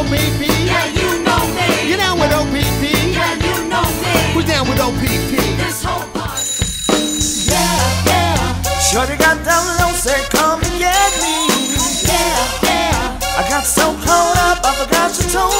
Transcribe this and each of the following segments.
OPP? Yeah, you know me. You're down with OPP? Yeah, you know me. Who's down with OPP? This whole party. Yeah, yeah. Shorty got down low, said come and get me. Yeah, yeah. I got so caught up, I forgot you told me.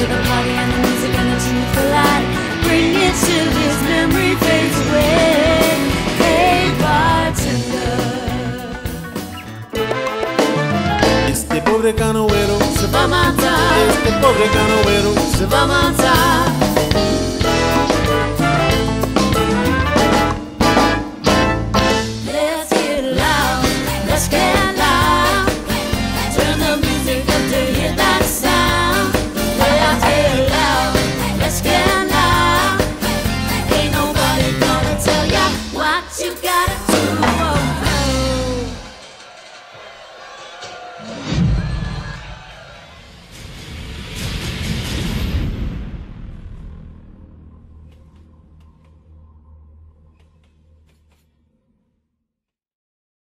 to the party and the music and the truth for light. Bring it till this memory fades away. Hey, bartender. Este pobre canoero se va a matar. Este pobre canoero se va a matar.